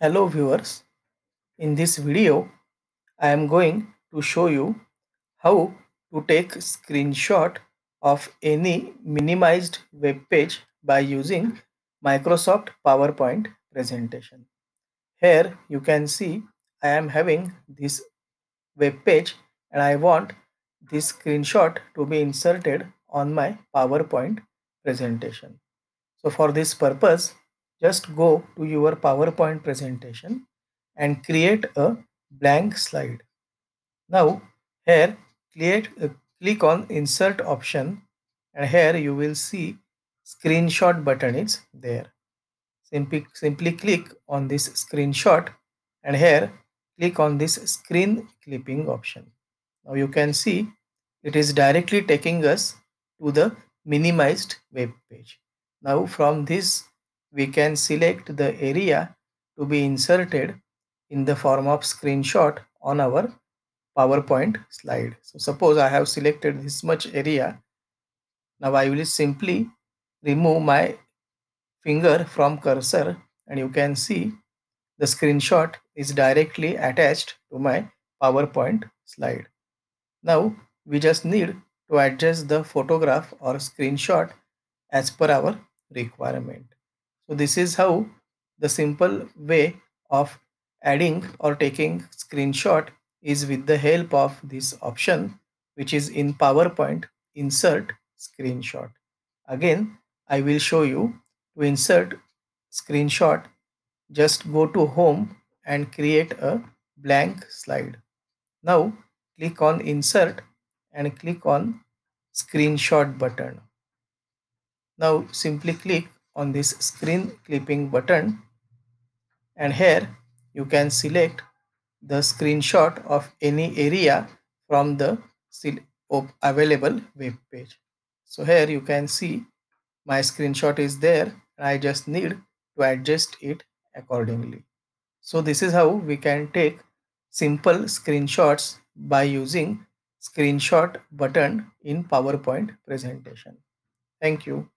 Hello viewers, in this video I am going to show you how to take screenshot of any minimized web page by using Microsoft PowerPoint presentation. Here you can see I am having this web page and I want this screenshot to be inserted on my PowerPoint presentation. So for this purpose just go to your PowerPoint presentation and create a blank slide. Now here create, uh, click on insert option and here you will see screenshot button is there. Simply, simply click on this screenshot and here click on this screen clipping option. Now you can see it is directly taking us to the minimized web page. Now from this we can select the area to be inserted in the form of screenshot on our PowerPoint slide. So suppose I have selected this much area. Now I will simply remove my finger from cursor and you can see the screenshot is directly attached to my PowerPoint slide. Now we just need to adjust the photograph or screenshot as per our requirement. So this is how the simple way of adding or taking screenshot is with the help of this option which is in PowerPoint insert screenshot. Again I will show you to insert screenshot just go to home and create a blank slide. Now click on insert and click on screenshot button. Now simply click on this screen clipping button and here you can select the screenshot of any area from the available web page. So here you can see my screenshot is there and I just need to adjust it accordingly. So this is how we can take simple screenshots by using screenshot button in PowerPoint presentation. Thank you.